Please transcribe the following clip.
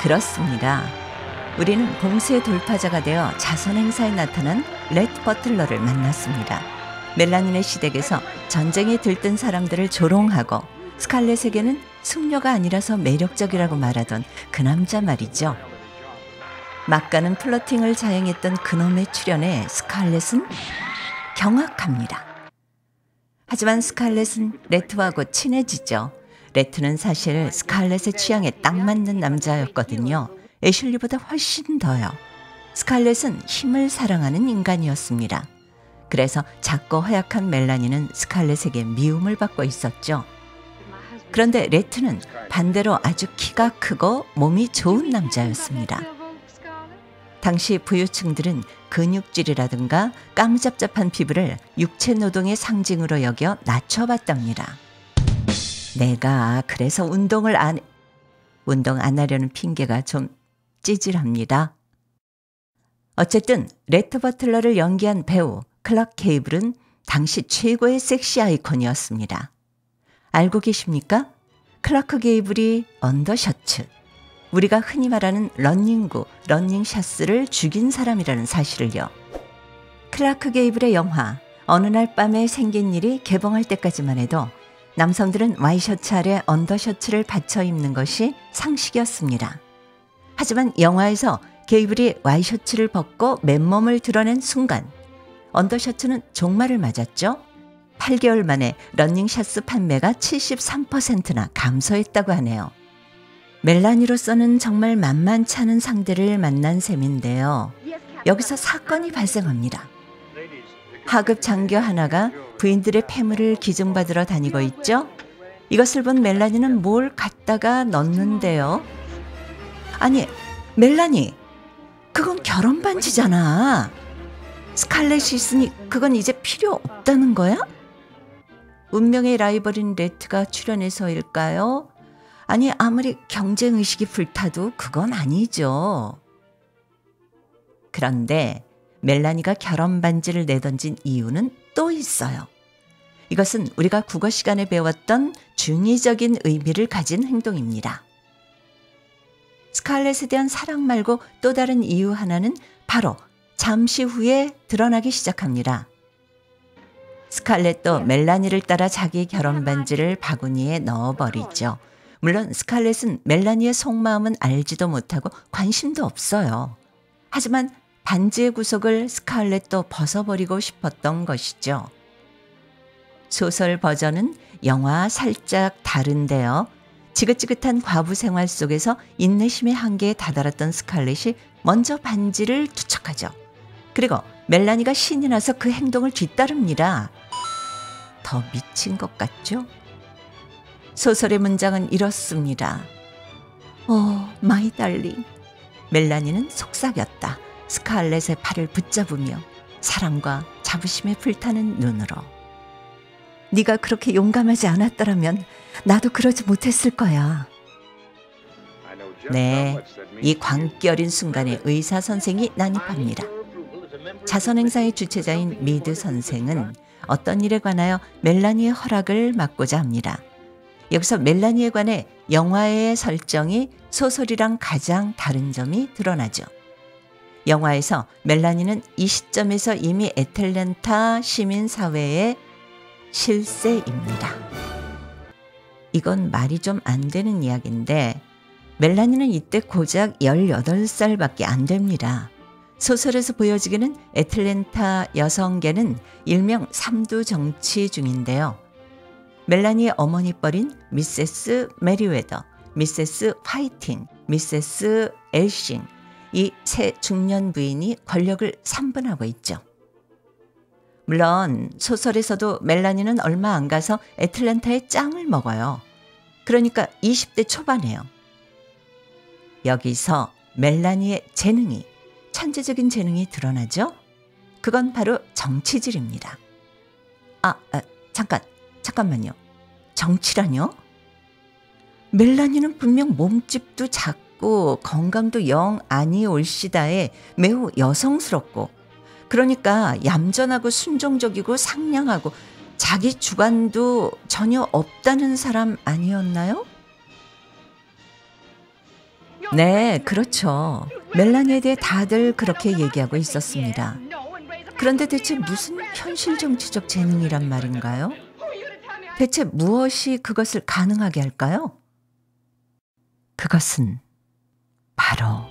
그렇습니다. 우리는 봉쇄 돌파자가 되어 자선 행사에 나타난 레트 버틀러를 만났습니다. 멜라니의 시댁에서 전쟁에 들뜬 사람들을 조롱하고 스칼렛에게는 숙녀가 아니라서 매력적이라고 말하던 그 남자 말이죠. 막가는 flirting을 자행했던 그놈의 출현에 스칼렛은 경악합니다. 하지만 스칼렛은 레트하고 친해지죠. 레트는 사실 스칼렛의 취향에 딱 맞는 남자였거든요. 애슐리보다 훨씬 더요. 스칼렛은 힘을 사랑하는 인간이었습니다. 그래서 작고 허약한 멜라니는 스칼렛에게 미움을 받고 있었죠. 그런데 레트는 반대로 아주 키가 크고 몸이 좋은 남자였습니다. 당시 부유층들은 근육질이라든가 까무잡잡한 피부를 육체 노동의 상징으로 여겨 낮춰봤답니다. 내가 그래서 운동을 안 운동 안 하려는 핑계가 좀 찌질합니다. 어쨌든 레트 버틀러를 연기한 배우 클라크 게이블은 당시 최고의 섹시 아이콘이었습니다. 알고 계십니까? 클라크 게이블이 언더셔츠, 우리가 흔히 말하는 런닝구, 런닝샤쓰를 죽인 사람이라는 사실을요. 클라크 게이블의 영화 어느 날 밤에 생긴 일이 개봉할 때까지만 해도 남성들은 와이셔츠 아래 언더셔츠를 받쳐 입는 것이 상식이었습니다. 하지만 영화에서 게이블이 와이셔츠를 벗고 맨몸을 드러낸 순간 언더셔츠는 종말을 맞았죠. 8개월 만에 런닝샷스 판매가 73%나 감소했다고 하네요. 멜라니로서는 정말 만만찮은 상대를 만난 셈인데요. 여기서 사건이 발생합니다. 하급 장교 하나가 부인들의 폐물을 기증받으러 다니고 있죠. 이것을 본 멜라니는 뭘 갖다가 넣는데요. 아니, 멜라니, 그건 결혼 반지잖아. 스칼렛이 있으니 그건 이제 필요 없다는 거야? 운명의 라이벌인 레트가 출연해서일까요? 아니, 아무리 경쟁의식이 불타도 그건 아니죠. 그런데 멜라니가 결혼 반지를 내던진 이유는 또 있어요. 이것은 우리가 국어 시간에 배웠던 중의적인 의미를 가진 행동입니다. 스칼렛에 대한 사랑 말고 또 다른 이유 하나는 바로 잠시 후에 드러나기 시작합니다. 스칼렛도 멜라니를 따라 자기 결혼 반지를 바구니에 넣어버리죠. 물론 스칼렛은 멜라니의 속마음은 알지도 못하고 관심도 없어요. 하지만 반지의 구석을 스칼렛도 벗어버리고 싶었던 것이죠. 소설 버전은 영화 살짝 다른데요. 지긋지긋한 과부 생활 속에서 인내심의 한계에 다다랐던 스칼렛이 먼저 반지를 투척하죠. 그리고 멜라니가 신이 나서 그 행동을 뒤따릅니다. 더 미친 것 같죠? 소설의 문장은 이렇습니다. Oh, my darling. 멜라니는 속삭였다. 스칼렛의 팔을 붙잡으며 사랑과 자부심에 불타는 눈으로. 네가 그렇게 용감하지 않았더라면 나도 그러지 못했을 거야. 네, 이 광기 어린 순간에 의사 선생이 난입합니다. 자선 행사의 주최자인 미드 선생은 어떤 일에 관하여 멜라니의 허락을 맡고자 합니다. 여기서 멜라니에 관해 영화의 설정이 소설이랑 가장 다른 점이 드러나죠. 영화에서 멜라니는 이 시점에서 이미 애틀랜타 시민사회의 실세입니다. 이건 말이 좀 안 되는 이야기인데 멜라니는 이때 고작 18살밖에 안 됩니다. 소설에서 보여지기는 애틀랜타 여성계는 일명 삼두 정치 중인데요. 멜라니의 어머니 뻘인 미세스 메리웨더, 미세스 화이팅, 미세스 엘싱 이 세 중년 부인이 권력을 삼분하고 있죠. 물론 소설에서도 멜라니는 얼마 안 가서 애틀랜타의 짱을 먹어요. 그러니까 20대 초반이에요. 여기서 멜라니의 재능이 천재적인 재능이 드러나죠. 그건 바로 정치질입니다. 아, 아 잠깐, 잠깐만요. 정치라뇨? 멜라니는 분명 몸집도 작고 건강도 영 아니 올시다에 매우 여성스럽고 그러니까 얌전하고 순종적이고 상냥하고 자기 주관도 전혀 없다는 사람 아니었나요? 네, 그렇죠. 멜라니에 대해 다들 그렇게 얘기하고 있었습니다. 그런데 대체 무슨 현실 정치적 재능이란 말인가요? 대체 무엇이 그것을 가능하게 할까요? 그것은 바로